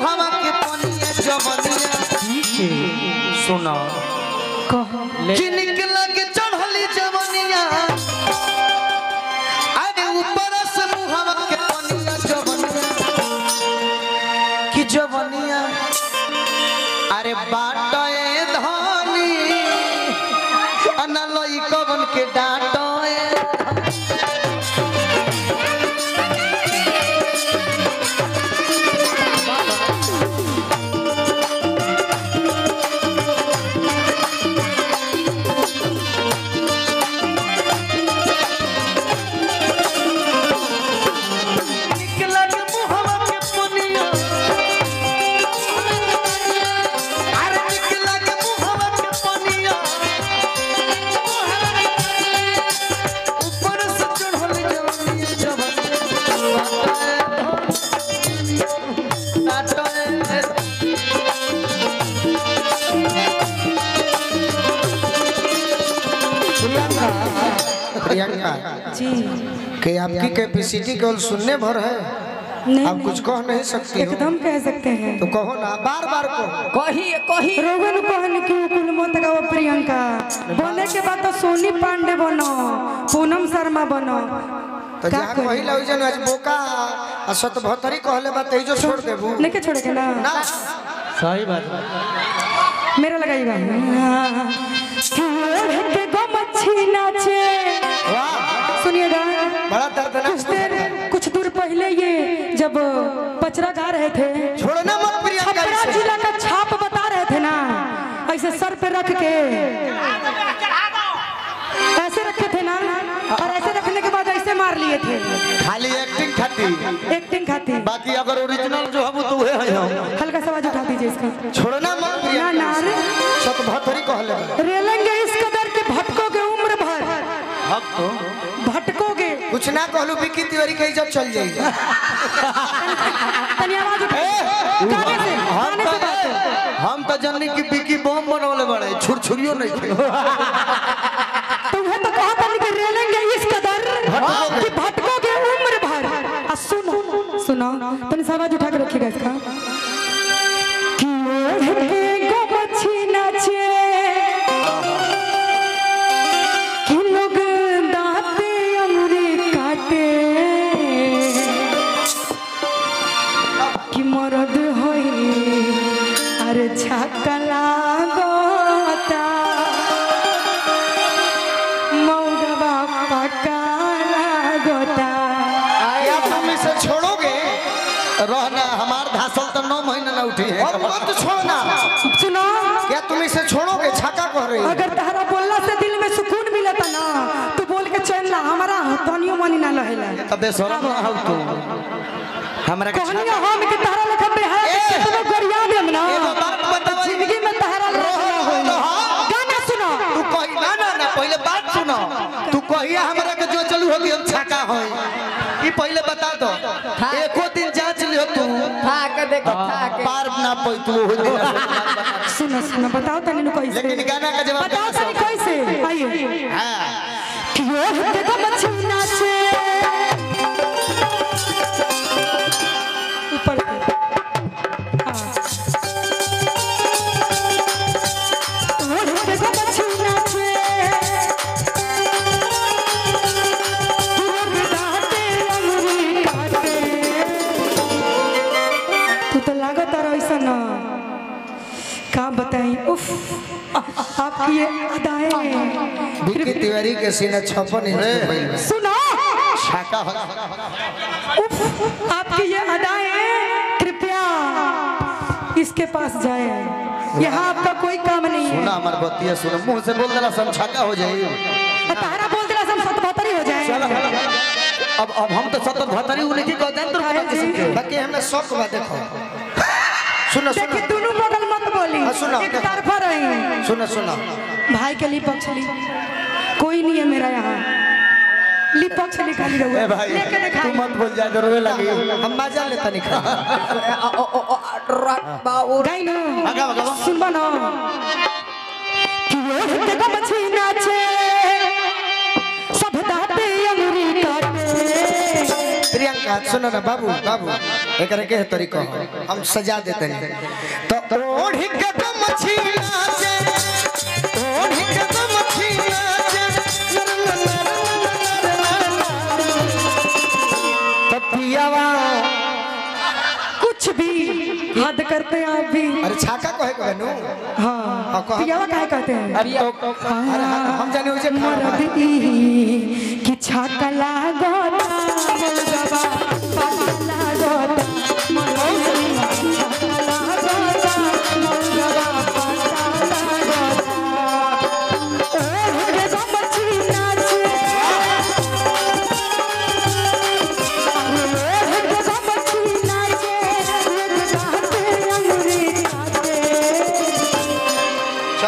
मुहावा के पनिया जवनिया सुना कह कि निकला प्रियंका जी। कि आपकी कैपेसिटी केवल सुनने भर है। नहीं आप कुछ कह नहीं सकती हो। एकदम कह सकते हैं। तो कहो ना बार बार कहो। कही कही। रोगन कहन की कुल मत गाओ प्रियंका। बोले के बाद तो सोनी पांडे बनो पूनम शर्मा बनो। तो का जहाँ करी? कही? लग जन आज बोका आ सतभतरी कहले बात जो छोड़ देबू। नहीं के छोड़े के ना? ना। सही बात मेरा लगाइएगा के कुछ दूर पहले ये जब पचरा गा रहे थे छोड़ो ना मत प्रियंका जिला का छाप बता रहे थे ना ऐसे सर पे रख के। ऐसे रखे थे ना और ऐसे रखने के बाद ऐसे मार लिए थे। खाली एक्टिंग खाती। एक्टिंग खाती। बाकी अगर ओरिजिनल जो हम तो वह है। हल्का सा आवाज़ उठा दीजिए इसका। छोड़ो ना मत ना प्रियंका ना। रे सतभतरी कहले। बा। अब तो भटकोगे। कुछ ना कहलू विकी तिवारी के इज़्ज़त चल से हम तो से बात। हम तो जननी की विकी बम बनवले बड़े छुरछुरियो नहीं थे तुम्हें तो कहा था कि रेलेंगे इस कदर। कि भटकोगे उम्र भर। सुनो सुनो। तनी सा आवाज़ उठा के रखिएगा इसका। महीने है। और मत छोड़ना। सुनो। क्या तुम इसे छोड़ोगे? छाका कह रही अगर तहरा बोलला से दिल में सुकून मिलता ना तू बोल के चल ला हमारा तनियो मनी ना लहेला। तबे सोना ना हो तू। हमरा के कहनिया हम के तहरा लेखा बेहाया के कितनो गरिया देम ना। एगो बात बताओ। ज़िंदगी में तहरा लेखा होई गाना सुनो। तू कही ना ना ना पहले बात सुनो। तू कहिया हमरा के जो चलू होगी हम छाका होई। ई पहले बता दो। एको दिन तू। था के देखो था पार ना पई तू हो सुनो सुनो बताओ तनी नु कैसे लेकिन गाना का जवाब बताओ तनी कैसे आइए। हाँ। कि ओढ़ के गो मच्छी नाचे। ऊपर सीना 56 इंच के बैल में सुनो आपकी ये अदाएँ कृपया इसके पास जाए। यहाँ आपका कोई काम नहीं है। सुना हमार बतिया सुनो। मुँह से बोल देला सब छाका हो जाई तारा बोल सब सतबहत्तरी हो जाए। अब अब हम तो सतत भतरी उन्हीं की कहते तो। बाकी हमें शौक बा देखो। सुनो सुनो। दोनों बगल मत बोली। हाँ, सुनो, एक। तरफा रही। सुनो सुनो। भाई के लिए पक्ष ली। कोई नहीं है मेरा यहाँ ली पक्ष लिखा ली भाई लेके तू मत बोल जा तो रोए लगी हम मज़ा लेता नहीं खा ओ ओ ओ रात बाबू गाई ना आगा, आगा। सुनबा ना कि के गो मछली नाचे सब दाते अंगुरी काटे प्रियंका सुनो ना बाबू बाबू एकरे के तरीका हो हम सजा देते हैं तो ओढ़ी के तो मछली कुछ भी हद करते हैं आप भी। अरे छाका कहे को नु। हाँ। हाँ पियावा काहे कहते हैं? अभी अरे हम जाने उसे मरद ई कि ना लागता मुर्गवा पाता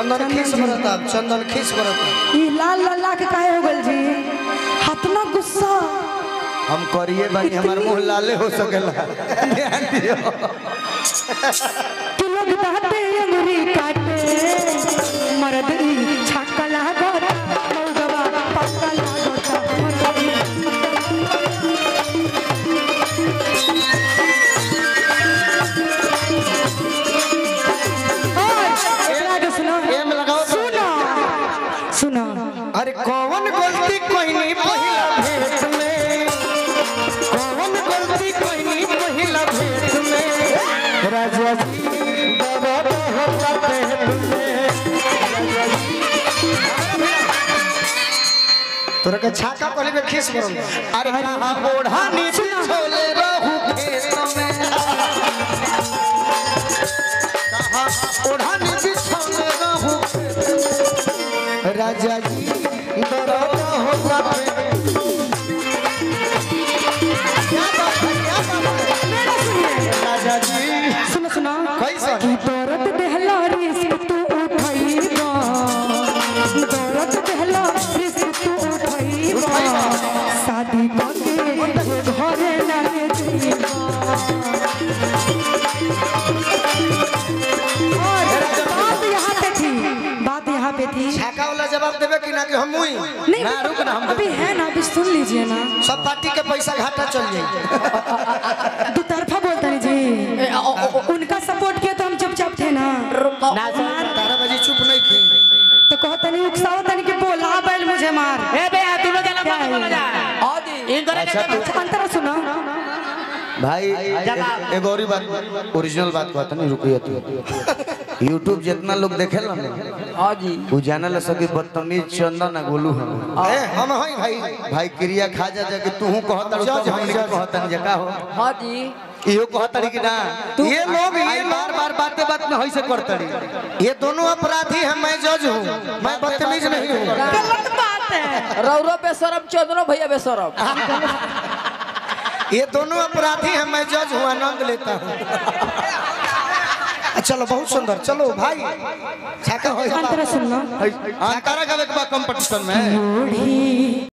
चंदन खीस बरता चंदन खीस बरता। ई लाल लल्ला के काहे हो गल जी? हतना गुस्सा। हम करिए भाई हमार मुँह लाले हो सकेला। ध्यान दियो तू लोग बाटे अंगुरी कौन गलती पहिला भेट में कौन गलती पहिला भेट में राजा जी हो पेट में तोरा के छाका कोली में खीस करो अरे ओढ़ा नीचे छोले रहू खेत में। कहाँ ओढ़ा नीचे छोले रहू राजा जी दरद हो जाते छाका वाला जवाब देवे कि ना कि हम मुई नहीं ना रुक ना हम अभी है ना अभी सुन लीजिए ना। सब पार्टी के पैसा घाटा चल जाए दो तरफा बोलते हैं जी। उनका सपोर्ट किया तो हम चुपचाप थे ना। तारा बजे चुप नहीं थी। तो कहता नहीं उकसाओ तनी कि बोला बैल मुझे मार। ए बे तू लोग क्या है? बोला जा। इन करे के अच्छा सुनो। भाई और बात ओरिजिनल बात कहता नहीं रुकिए तू। यूट्यूब जितना लोग देखेला ना। हाँ जी। वो जाने ला सके बदतमीज चंदन ना गोलू हम ए हम हई भाई। भाई क्रिया खा जा जा कि तू कहता रू तब हमनी के कहता नहीं का हो। हाँ जी। इहो कहता रही कि ना। ये लोग ये बार बार बातें बात में से करता रही। ये दोनों अपराधी हैं मैं जज हूँ। मैं बदतमीज नहीं हूँ। गलत बात है। रौरो बेसरम चंद्रो भैया बेसरम। ये दोनों अपराधी हैं मैं जज हूँ आनंद लेता हूँ। चलो बहुत सुंदर। चलो भाई। छाका हो अंतरा सुन लो छाका का कंपटीशन में।